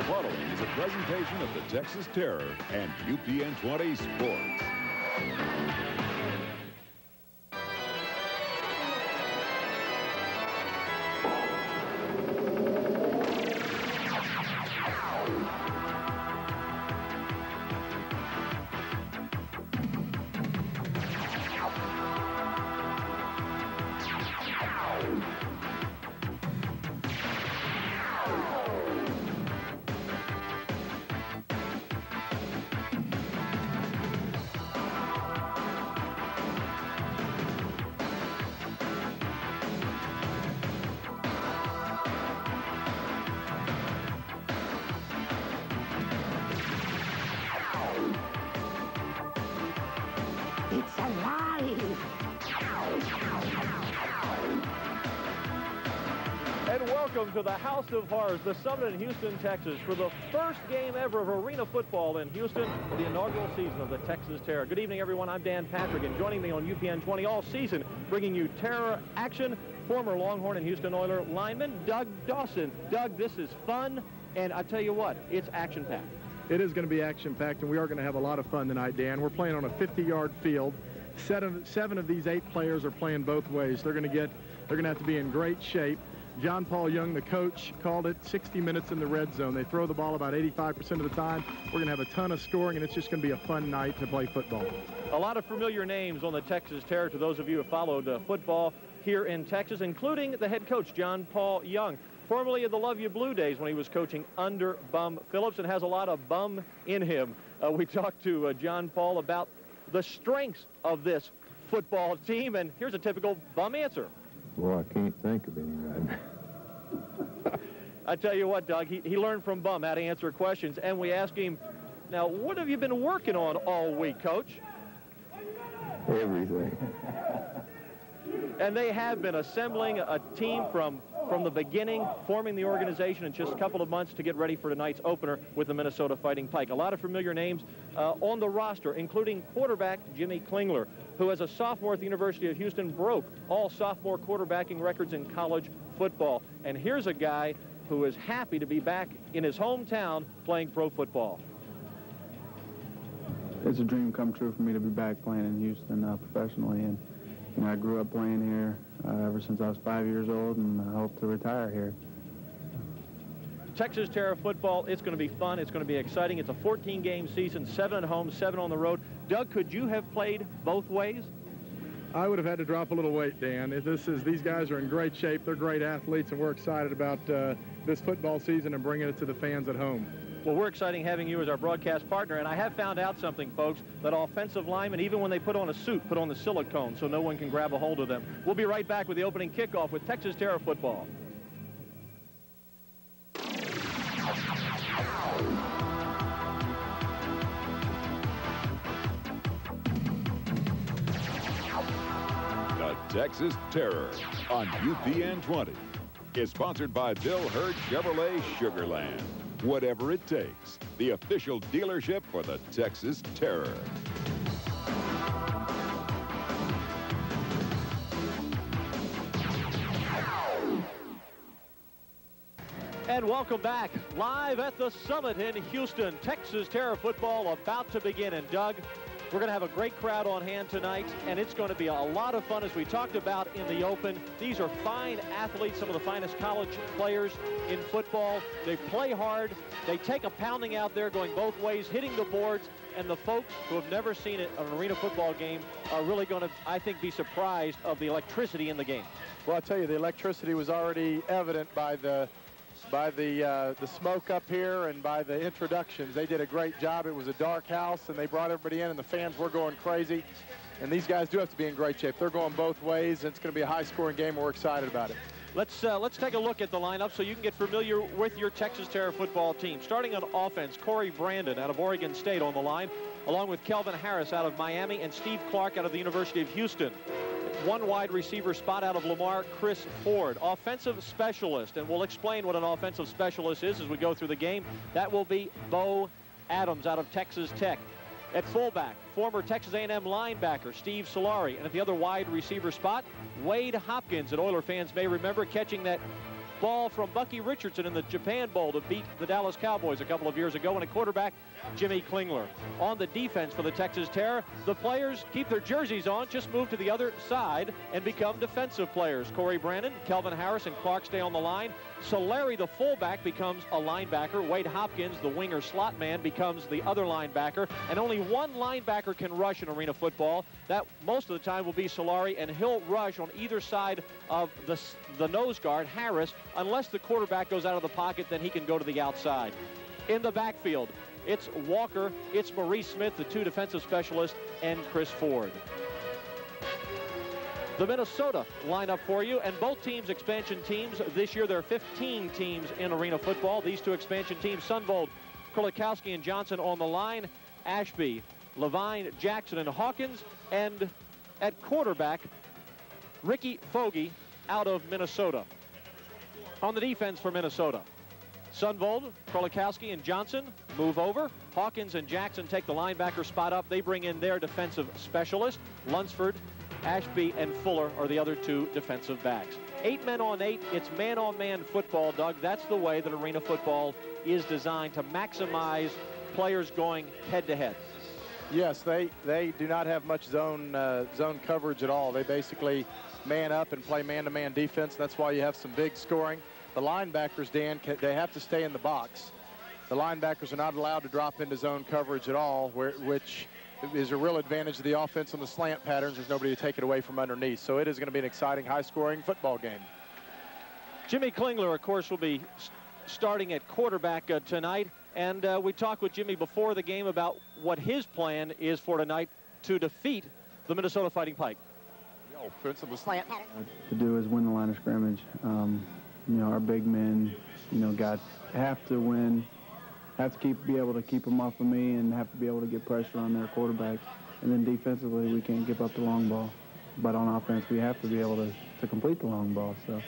The following is a presentation of the Texas Terror and UPN 20 Sports. Welcome to the House of Horrors, the Summit in Houston, Texas, for the first game ever of arena football in Houston, the inaugural season of the Texas Terror. Good evening, everyone. I'm Dan Patrick, and joining me on UPN 20 all season, bringing you terror action, former Longhorn and Houston Oiler lineman Doug Dawson. Doug, this is fun, and I tell you what, it's action-packed. It is going to be action-packed, and we are going to have a lot of fun tonight, Dan. We're playing on a 50-yard field. Seven, seven of these eight players are playing both ways. They're going to get, they're going to have to be in great shape. John Paul Young, the coach, called it 60 minutes in the red zone. They throw the ball about 85% of the time. We're going to have a ton of scoring, and it's just going to be a fun night to play football. A lot of familiar names on the Texas Terror to those of you who followed uh, football here in Texas, including the head coach, John Paul Young, formerly of the Luv Ya Blue Days when he was coaching under Bum Phillips and has a lot of bum in him. Uh, we talked to uh, John Paul about the strengths of this football team, and here's a typical bum answer. Well, I can't think of any right now. I tell you what, Doug, he, he learned from Bum how to answer questions, and we asked him, now, what have you been working on all week, Coach? Everything. And they have been assembling a team from, from the beginning, forming the organization in just a couple of months to get ready for tonight's opener with the Minnesota Fighting Pike. A lot of familiar names uh, on the roster, including quarterback Jimmy Klingler, who as a sophomore at the University of Houston broke all sophomore quarterbacking records in college football. And here's a guy who is happy to be back in his hometown playing pro football. It's a dream come true for me to be back playing in Houston uh, professionally. And you know, I grew up playing here uh, ever since I was five years old, and I hope to retire here. Texas Terror football, it's going to be fun. It's going to be exciting. It's a 14-game season, seven at home, seven on the road. Doug, could you have played both ways? I would have had to drop a little weight, Dan. This is these guys are in great shape. They're great athletes, and we're excited about uh, this football season and bringing it to the fans at home. Well, we're exciting having you as our broadcast partner, and I have found out something, folks, that offensive linemen, even when they put on a suit, put on the silicone so no one can grab a hold of them. We'll be right back with the opening kickoff with Texas Terror football. Texas Terror on UPN 20 is sponsored by Bill Heard Chevrolet Sugarland. Whatever it takes, the official dealership for the Texas Terror. And welcome back, live at the Summit in Houston. Texas Terror football about to begin. And Doug, we're going to have a great crowd on hand tonight, and it's going to be a lot of fun as we talked about in the open. These are fine athletes, some of the finest college players in football. They play hard. They take a pounding out there going both ways, hitting the boards, and the folks who have never seen it, an arena football game are really going to, I think, be surprised of the electricity in the game. Well, I tell you, the electricity was already evident by the by the uh, the smoke up here and by the introductions. They did a great job. It was a dark house, and they brought everybody in, and the fans were going crazy. And these guys do have to be in great shape. They're going both ways, and it's going to be a high-scoring game. We're excited about it. Let's uh, let's take a look at the lineup so you can get familiar with your Texas Terror football team. Starting on offense, Corey Brandon out of Oregon State on the line, along with Kelvin Harris out of Miami and Steve Clark out of the University of Houston. One wide receiver spot out of Lamar, Chris Ford. Offensive specialist, and we'll explain what an offensive specialist is as we go through the game. That will be Bo Adams out of Texas Tech. At fullback, former Texas A&M linebacker Steve Solari. And at the other wide receiver spot, Wade Hopkins that Oiler fans may remember catching that ball from Bucky Richardson in the Japan Bowl to beat the Dallas Cowboys a couple of years ago. And a quarterback, Jimmy Klingler. On the defense for the Texas Terror, the players keep their jerseys on, just move to the other side and become defensive players. Corey Brandon, Kelvin Harris, and Clark stay on the line. Solari, the fullback, becomes a linebacker. Wade Hopkins, the winger slot man, becomes the other linebacker. And only one linebacker can rush in arena football. That most of the time will be Solari, and he'll rush on either side of the, the nose guard, Harris, unless the quarterback goes out of the pocket, then he can go to the outside. In the backfield, it's Walker, it's Maurice Smith, the two defensive specialists, and Chris Ford the Minnesota lineup for you. And both teams expansion teams. This year there are 15 teams in arena football. These two expansion teams, Sunvold, Krolikowski, and Johnson on the line. Ashby, Levine, Jackson, and Hawkins. And at quarterback, Ricky Foggie out of Minnesota. On the defense for Minnesota, Sunvold, Krolikowski, and Johnson move over. Hawkins and Jackson take the linebacker spot up. They bring in their defensive specialist. Lunsford Ashby and Fuller are the other two defensive backs. Eight men on eight. It's man-on-man -man football, Doug. That's the way that arena football is designed to maximize players going head-to-head. -head. Yes, they, they do not have much zone, uh, zone coverage at all. They basically man up and play man-to-man -man defense. That's why you have some big scoring. The linebackers, Dan, they have to stay in the box. The linebackers are not allowed to drop into zone coverage at all, where, which is a real advantage of the offense on the slant patterns. There's nobody to take it away from underneath. So it is going to be an exciting, high-scoring football game. Jimmy Klingler, of course, will be starting at quarterback uh, tonight. And uh, we talked with Jimmy before the game about what his plan is for tonight to defeat the Minnesota Fighting Pike. Offensive slant pattern. To do is win the line of scrimmage. Um, you know, our big men, you know, got have to win have to keep be able to keep them off of me and have to be able to get pressure on their quarterback. And then defensively, we can't give up the long ball. But on offense, we have to be able to, to complete the long ball. So you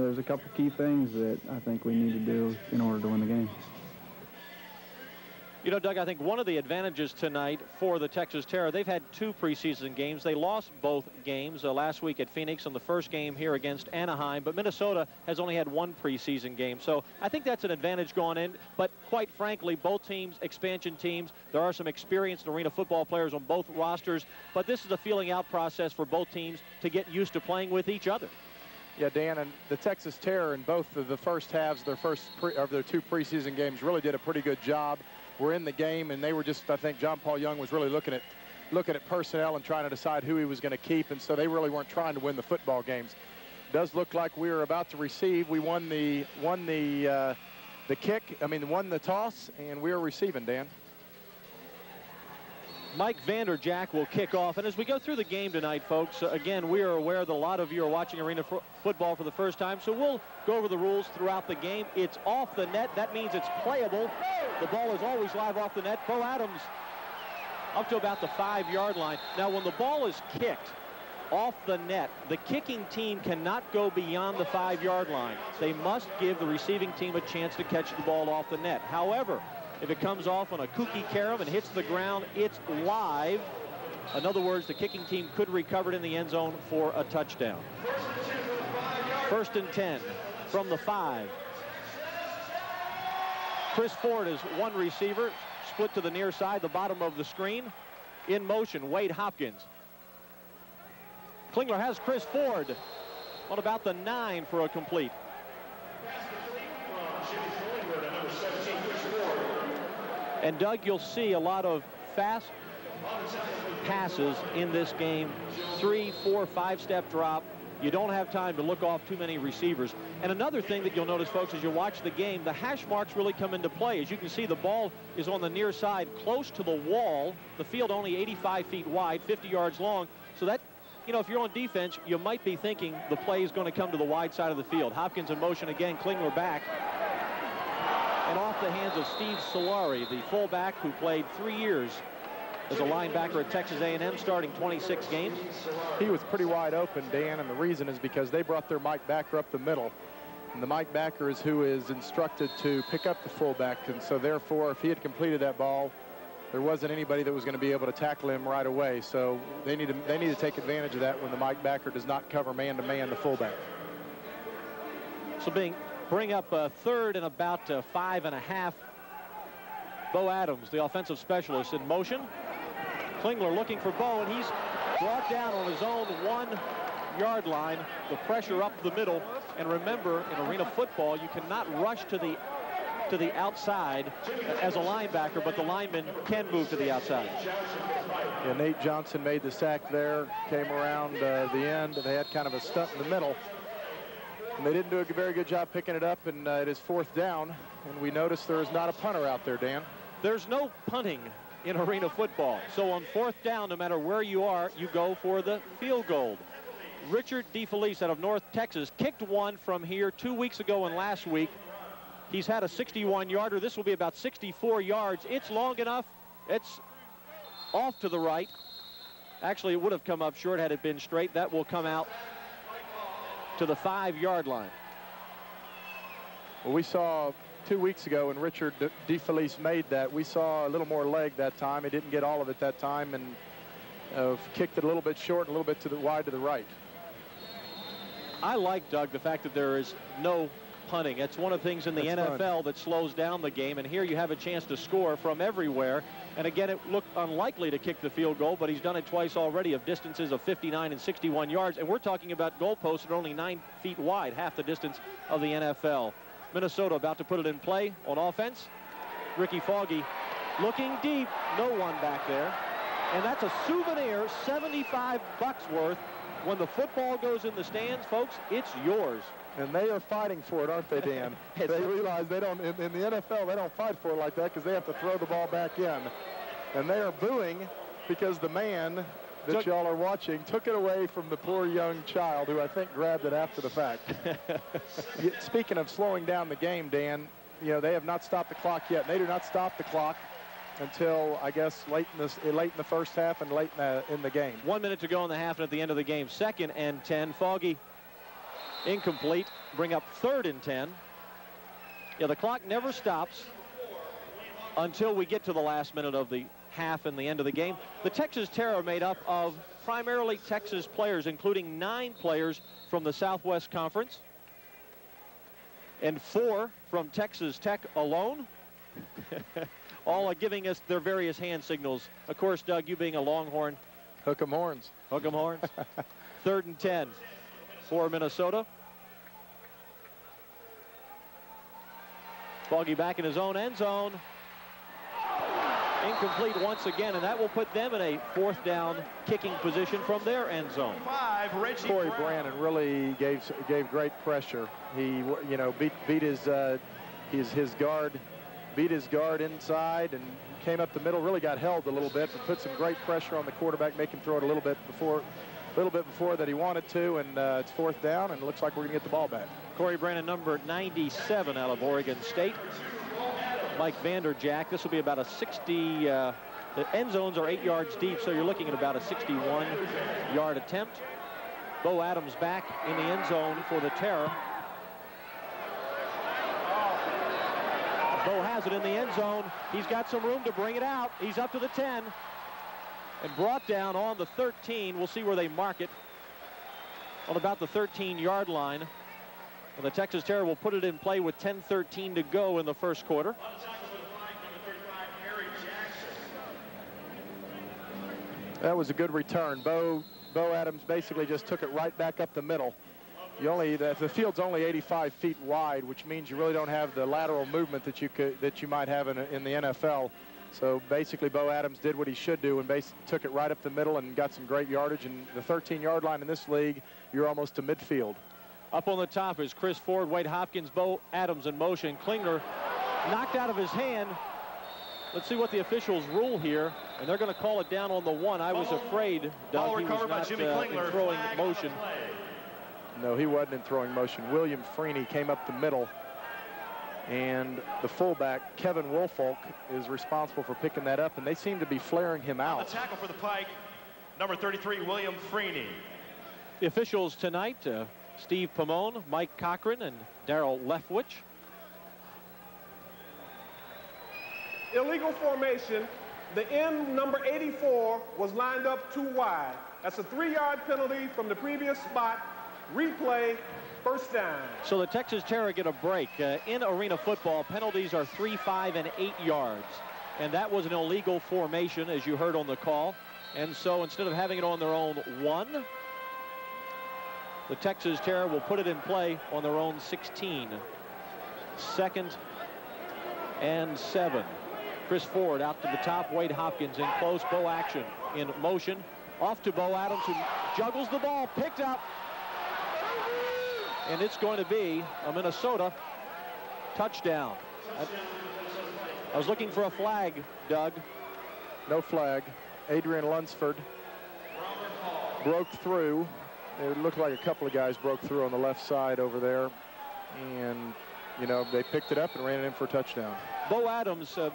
know, there's a couple key things that I think we need to do in order to win the game. You know, Doug, I think one of the advantages tonight for the Texas Terror, they've had two preseason games. They lost both games uh, last week at Phoenix and the first game here against Anaheim, but Minnesota has only had one preseason game. So I think that's an advantage going in. But quite frankly, both teams, expansion teams, there are some experienced arena football players on both rosters, but this is a feeling out process for both teams to get used to playing with each other. Yeah, Dan, and the Texas Terror in both of the first halves, their first of their two preseason games, really did a pretty good job were in the game, and they were just, I think, John Paul Young was really looking at looking at personnel and trying to decide who he was going to keep, and so they really weren't trying to win the football games. Does look like we are about to receive. We won the won the uh, the kick. I mean, won the toss, and we are receiving. Dan. Mike Vanderjagt will kick off. And as we go through the game tonight, folks, uh, again, we are aware that a lot of you are watching arena football for the first time, so we'll go over the rules throughout the game. It's off the net. That means it's playable. The ball is always live off the net. Bo Adams up to about the five-yard line. Now, when the ball is kicked off the net, the kicking team cannot go beyond the five-yard line. They must give the receiving team a chance to catch the ball off the net. However, if it comes off on a kooky carom and hits the ground, it's live. In other words, the kicking team could recover it in the end zone for a touchdown. First and 10 from the five. Chris Ford is one receiver, split to the near side, the bottom of the screen. In motion, Wade Hopkins. Klingler has Chris Ford on about the nine for a complete. And Doug, you'll see a lot of fast passes in this game. Three, four, five-step drop. You don't have time to look off too many receivers. And another thing that you'll notice, folks, as you watch the game, the hash marks really come into play. As you can see, the ball is on the near side, close to the wall. The field only 85 feet wide, 50 yards long. So that, you know, if you're on defense, you might be thinking the play is going to come to the wide side of the field. Hopkins in motion again, Klingler back and off the hands of Steve Solari, the fullback who played three years as a linebacker at Texas A&M, starting 26 games. He was pretty wide open, Dan, and the reason is because they brought their Mike Backer up the middle. And the Mike Backer is who is instructed to pick up the fullback, and so therefore, if he had completed that ball, there wasn't anybody that was going to be able to tackle him right away. So they need to they need to take advantage of that when the Mike Backer does not cover man-to-man -man the fullback. So being bring up a third and about uh, five and a half. Bo Adams, the offensive specialist, in motion. Klingler looking for Bo, and he's brought down on his own one yard line. The pressure up the middle. And remember, in arena football, you cannot rush to the to the outside as a linebacker, but the lineman can move to the outside. Yeah, Nate Johnson made the sack there, came around uh, the end, and they had kind of a stunt in the middle. And they didn't do a very good job picking it up, and uh, it is fourth down. And we notice there is not a punter out there, Dan. There's no punting in arena football. So on fourth down, no matter where you are, you go for the field goal. Richard DeFelice out of North Texas kicked one from here two weeks ago and last week. He's had a 61-yarder. This will be about 64 yards. It's long enough. It's off to the right. Actually, it would have come up short had it been straight. That will come out to the five-yard line. Well, we saw two weeks ago when Richard DeFelice made that, we saw a little more leg that time. He didn't get all of it that time and uh, kicked it a little bit short, a little bit to the wide to the right. I like, Doug, the fact that there is no punting. It's one of the things in the That's NFL fun. that slows down the game, and here you have a chance to score from everywhere. And again, it looked unlikely to kick the field goal, but he's done it twice already of distances of 59 and 61 yards. And we're talking about goalposts that are only nine feet wide, half the distance of the NFL. Minnesota about to put it in play on offense. Ricky Foggie looking deep. No one back there. And that's a souvenir, 75 bucks worth. When the football goes in the stands, folks, it's yours. And they are fighting for it, aren't they, Dan? they realize they don't, in, in, the NFL, they don't fight for it like that because they have to throw the ball back in. And they are booing because the man that y'all are watching took it away from the poor young child who I think grabbed it after the fact. Speaking of slowing down the game, Dan, you know, they have not stopped the clock yet. They do not stop the clock until I guess late in the late in the first half and late in the, in the game. One minute to go in the half and at the end of the game. Second and 10. Foggie incomplete. Bring up third and 10. Yeah, the clock never stops until we get to the last minute of the half and the end of the game. The Texas Terror made up of primarily Texas players, including nine players from the Southwest Conference and four from Texas Tech alone. All are giving us their various hand signals. Of course, Doug, you being a Longhorn. Hook 'em horns. Hook 'em horns. Third and 10 for Minnesota. Foggie back in his own end zone. Incomplete once again, and that will put them in a fourth down kicking position from their end zone. Five, Reggie Corey Brannon really gave gave great pressure. He, you know, beat beat his uh, his his guard, beat his guard inside and came up the middle. Really got held a little bit, but put some great pressure on the quarterback, make him throw it a little bit before, a little bit before that he wanted to, and uh, it's fourth down, and it looks like we're gonna get the ball back. Corey Brannon, number 97 out of Oregon State. Mike Vanderjagt. This will be about a 60, uh, the end zones are eight yards deep, so you're looking at about a 61-yard attempt. Bo Adams back in the end zone for the Terror. Bo has it in the end zone. He's got some room to bring it out. He's up to the 10 and brought down on the 13. We'll see where they mark it on about the 13-yard line. And the Texas Terror will put it in play with 10-13 to go in the first quarter. That was a good return. Bo, Bo Adams basically just took it right back up the middle. You only the, the field's only 85 feet wide, which means you really don't have the lateral movement that you could that you might have in, in the NFL. So basically, Bo Adams did what he should do and took it right up the middle and got some great yardage. And the 13-yard line in this league, you're almost to midfield. Up on the top is Chris Ford, Wade Hopkins, Bo Adams in motion. Klingler knocked out of his hand. Let's see what the officials rule here. And they're going to call it down on the one. I was afraid, Doug, he was not uh, in throwing motion. No, he wasn't in throwing motion. William Freeney came up the middle. And the fullback, Kevin Woolfolk, is responsible for picking that up. And they seem to be flaring him out. On the tackle for the Pike, number 33, William Freeney. The officials tonight, uh, Steve Pomone, Mike Cochran, and Daryl Leftwich. Illegal formation. The end number 84 was lined up too wide. That's a three-yard penalty from the previous spot. Replay, First down. So the Texas Terror get a break. Uh, in arena football, penalties are three, five, and eight yards. And that was an illegal formation, as you heard on the call. And so instead of having it on their own one, the Texas Terror will put it in play on their own 16. Second and seven. Chris Ford out to the top. Wade Hopkins in close. Bo action in motion. Off to Bo Adams who juggles the ball. Picked up. And it's going to be a Minnesota touchdown. I was looking for a flag, Doug. No flag. Adrian Lunsford broke through. It looked like a couple of guys broke through on the left side over there. And, you know, they picked it up and ran it in for a touchdown. Bo Adams uh,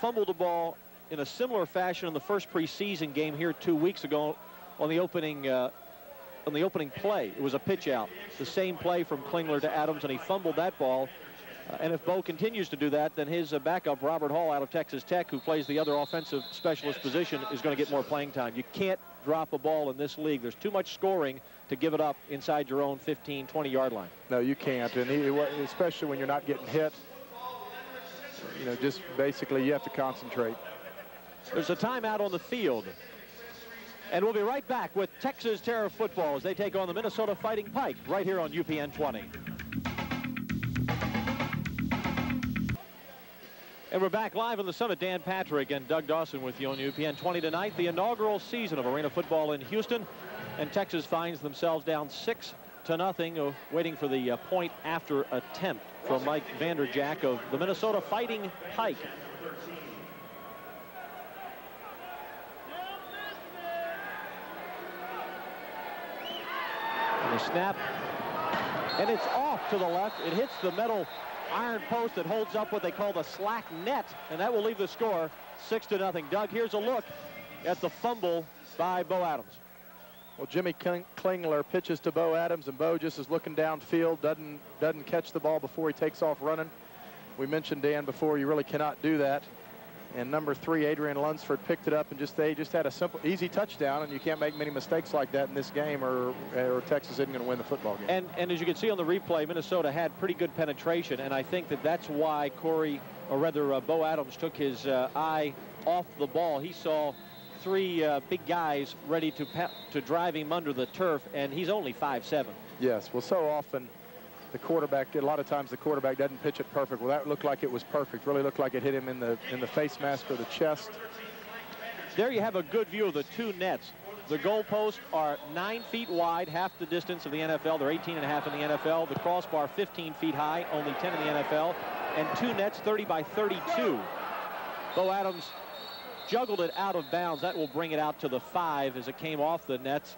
fumbled the ball in a similar fashion in the first preseason game here two weeks ago on the opening uh, on the opening play. It was a pitch out. The same play from Klingler to Adams, and he fumbled that ball. Uh, and if Bo continues to do that, then his uh, backup, Robert Hall, out of Texas Tech, who plays the other offensive specialist position, is going to get more playing time. You can't drop a ball in this league. There's too much scoring to give it up inside your own 15, 20-yard line. No, you can't, and he, especially when you're not getting hit. You know, just basically you have to concentrate. There's a timeout on the field. And we'll be right back with Texas Terror football as they take on the Minnesota Fighting Pike right here on UPN 20. And we're back live on the summit. Dan Patrick and Doug Dawson with you on UPN 20 tonight. The inaugural season of arena football in Houston. And Texas finds themselves down six to nothing, uh, waiting for the uh, point after attempt from Mike Vanderjagt of the Minnesota Fighting Pike. And snap. And it's off to the left. It hits the metal iron post that holds up what they call the slack net. And that will leave the score six to nothing. Doug, here's a look at the fumble by Bo Adams. Well, Jimmy Klingler pitches to Bo Adams, and Bo just is looking downfield, doesn't doesn't catch the ball before he takes off running. We mentioned Dan before, you really cannot do that. And number three, Adrian Lunsford picked it up and just they just had a simple, easy touchdown, and you can't make many mistakes like that in this game, or or Texas isn't going to win the football game. And and as you can see on the replay, Minnesota had pretty good penetration, and I think that that's why Corey, or rather uh, Bo Adams, took his uh, eye off the ball. He saw three uh, big guys ready to to drive him under the turf, and he's only five seven. Yes, well, so often the quarterback, a lot of times the quarterback doesn't pitch it perfect. Well, that looked like it was perfect. Really looked like it hit him in the in the face mask or the chest. There you have a good view of the two nets. The goalposts are nine feet wide, half the distance of the NFL. They're 18 and a half in the NFL. The crossbar 15 feet high, only 10 in the NFL. And two nets 30 by 32. Bo Adams juggled it out of bounds. That will bring it out to the five as it came off the nets.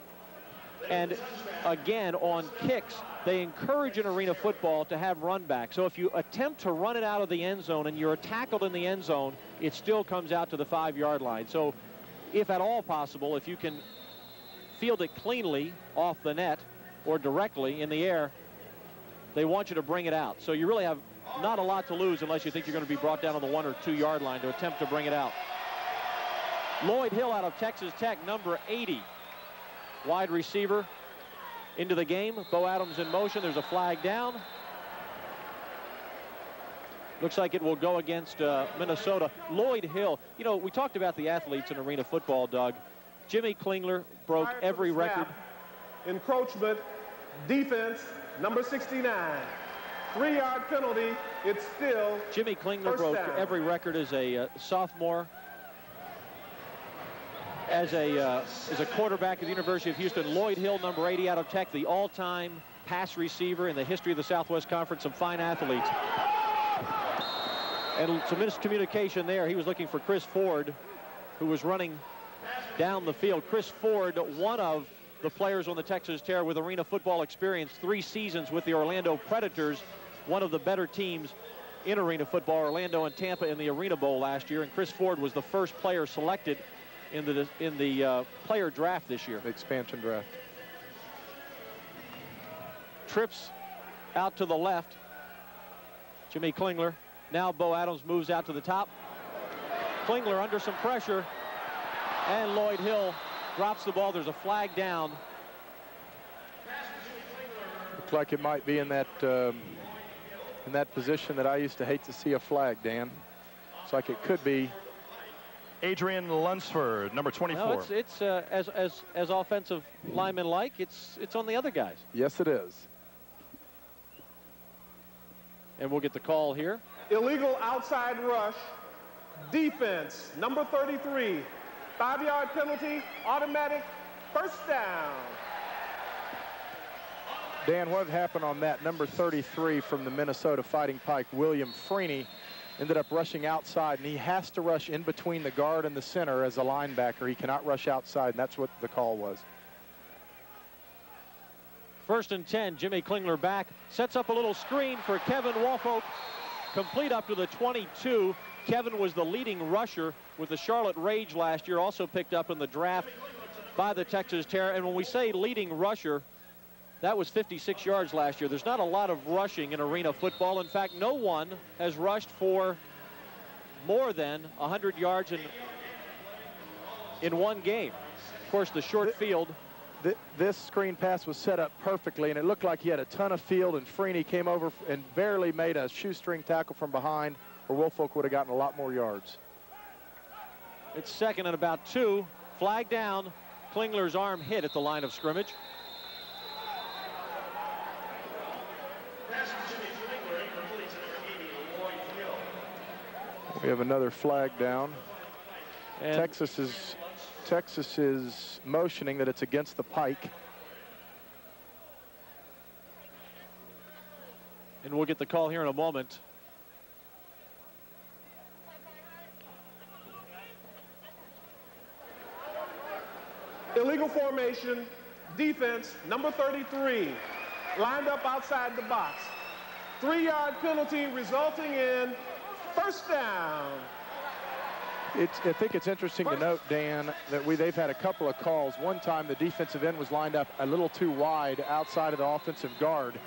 And again, on kicks, they encourage in arena football to have run back. So if you attempt to run it out of the end zone and you're tackled in the end zone, it still comes out to the five-yard line. So if at all possible, if you can field it cleanly off the net or directly in the air, they want you to bring it out. So you really have not a lot to lose unless you think you're going to be brought down on the one or two yard line to attempt to bring it out. Lloyd Hill out of Texas Tech, number 80. Wide receiver into the game. Bo Adams in motion. There's a flag down. Looks like it will go against uh, Minnesota. Lloyd Hill. You know, we talked about the athletes in arena football, Doug. Jimmy Klingler broke every record. Encroachment, defense, number 69. Three-yard penalty. It's still Jimmy Klingler broke down. every record as a uh, sophomore as a uh, as a quarterback at the University of Houston. Lloyd Hill, number 80 out of Tech, the all-time pass receiver in the history of the Southwest Conference. Some fine athletes. And some miscommunication there. He was looking for Chris Ford, who was running down the field. Chris Ford, one of the players on the Texas Terror with arena football experience, three seasons with the Orlando Predators, one of the better teams in arena football. Orlando and Tampa in the Arena Bowl last year, and Chris Ford was the first player selected in the in the uh, player draft this year. The expansion draft. Trips out to the left. Jimmy Klingler. Now Bo Adams moves out to the top. Klingler under some pressure. And Lloyd Hill drops the ball. There's a flag down. Looks like it might be in that um, in that position that I used to hate to see a flag, Dan. It's like it could be. Adrian Lunsford, number 24. No, it's, it's uh, as, as, as offensive linemen like, it's, it's on the other guys. Yes, it is. And we'll get the call here. Illegal outside rush. Defense, number 33. Five-yard penalty, automatic, first down. Dan, what happened on that number 33 from the Minnesota Fighting Pike, William Freeney, ended up rushing outside, and he has to rush in between the guard and the center as a linebacker. He cannot rush outside, and that's what the call was. First and 10, Jimmy Klingler back, sets up a little screen for Kevin Woolfolk, complete up to the 22. Kevin was the leading rusher with the Charlotte Rage last year, also picked up in the draft by the Texas Terror. And when we say leading rusher, that was 56 yards last year. There's not a lot of rushing in arena football. In fact, no one has rushed for more than 100 yards in, in one game. Of course, the short field. This screen pass was set up perfectly, and it looked like he had a ton of field, and Freeney came over and barely made a shoestring tackle from behind, or Woolfolk would have gotten a lot more yards. It's second and about two. Flag down. Klingler's arm hit at the line of scrimmage. We have another flag down. And Texas is Texas is motioning that it's against the pike. And we'll get the call here in a moment. Illegal formation, defense, number 33, lined up outside the box. Three-yard penalty resulting in First down. It's, I think it's interesting First. to note, Dan, that we they've had a couple of calls. One time the defensive end was lined up a little too wide outside of the offensive guard,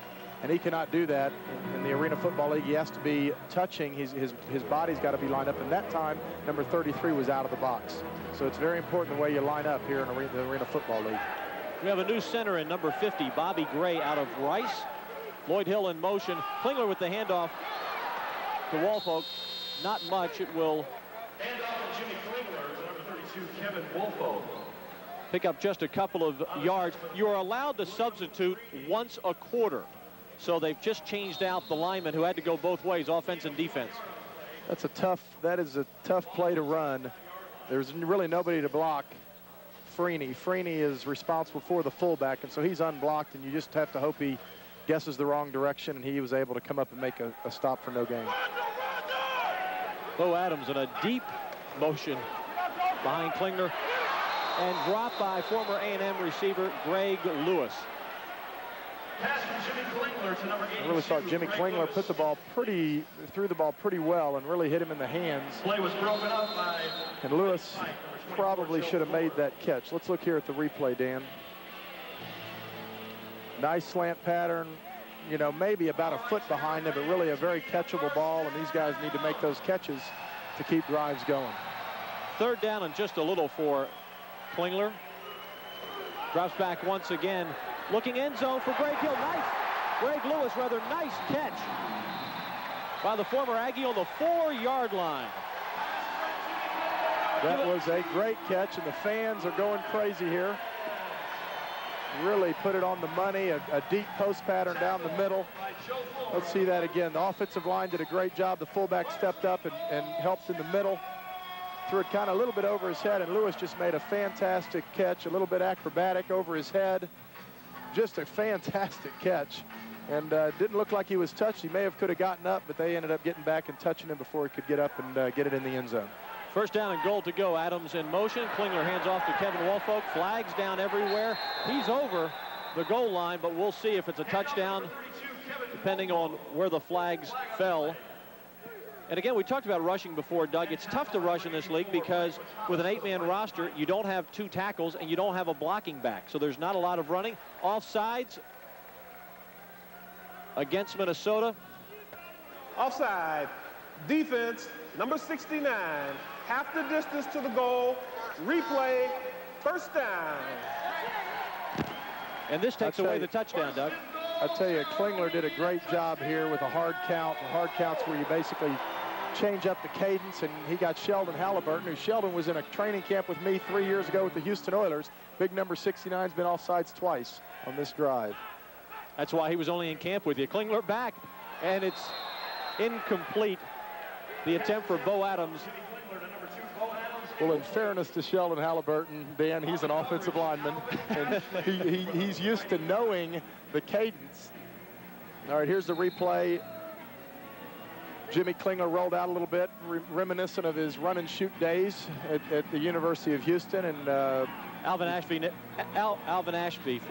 and he cannot do that in the Arena Football League. He has to be touching. His, his, his body's got to be lined up, and that time, number 33 was out of the box. So it's very important the way you line up here in the Arena Football League. We have a new center in number 50, Bobby Gray out of Rice. Lloyd Hill in motion. Klingler with the handoff to Woolfolk. Not much. It will Hand off to Jimmy Klingler number 32, Kevin Woolfolk. Pick up just a couple of yards. You are allowed to substitute once a quarter. So they've just changed out the lineman who had to go both ways, offense and defense. That's a tough, that is a tough play to run. There's really nobody to block Freeney. Freeney is responsible for the fullback, and so he's unblocked, and you just have to hope he guesses the wrong direction, and he was able to come up and make a, a stop for no gain. Bo Adams in a deep motion behind Klingler and dropped by former A&M receiver Greg Lewis. I really thought Jimmy Klingler put the ball pretty, threw the ball pretty well and really hit him in the hands. Play was broken up by and Lewis probably should have made that catch. Let's look here at the replay, Dan. Nice slant pattern, you know, maybe about a foot behind them, but really a very catchable ball, and these guys need to make those catches to keep drives going. Third down and just a little for Klingler. Drops back once again. Looking end zone for Greg Hill. Nice. Greg Lewis, rather nice catch by the former Aggie on the four-yard line. That was a great catch, and the fans are going crazy here really put it on the money, a, a, deep post pattern down the middle. Let's see that again. The offensive line did a great job. The fullback stepped up and, and helped in the middle. Threw it kind of a little bit over his head, and Lewis just made a fantastic catch, a little bit acrobatic over his head. Just a fantastic catch. And uh, didn't look like he was touched. He may have could have gotten up, but they ended up getting back and touching him before he could get up and uh, get it in the end zone. First down and goal to go. Adams in motion. Klingler hands off to Kevin Woolfolk. Flags down everywhere. He's over the goal line, but we'll see if it's a touchdown depending on where the flags fell. And again, we talked about rushing before, Doug. It's tough to rush in this league because with an eight-man roster, you don't have two tackles and you don't have a blocking back. So there's not a lot of running. Offsides against Minnesota. Offside. Defense, number 69 half the distance to the goal, replay, first down. And this takes away you, the touchdown, Doug. I tell you, Klingler did a great job here with a hard count. The hard counts where you basically change up the cadence, and he got Sheldon Halliburton, who Sheldon was in a training camp with me three years ago with the Houston Oilers. Big number 69's been offsides twice on this drive. That's why he was only in camp with you. Klingler back, and it's incomplete. The attempt for Bo Adams. Well, in fairness to Sheldon Halliburton, Dan, he's an offensive lineman, and he, he, he's used to knowing the cadence. All right, here's the replay. Jimmy Klingler rolled out a little bit, re reminiscent of his run and shoot days at, at the University of Houston. And uh, Alvin Ashby, Al, Alvin Ashby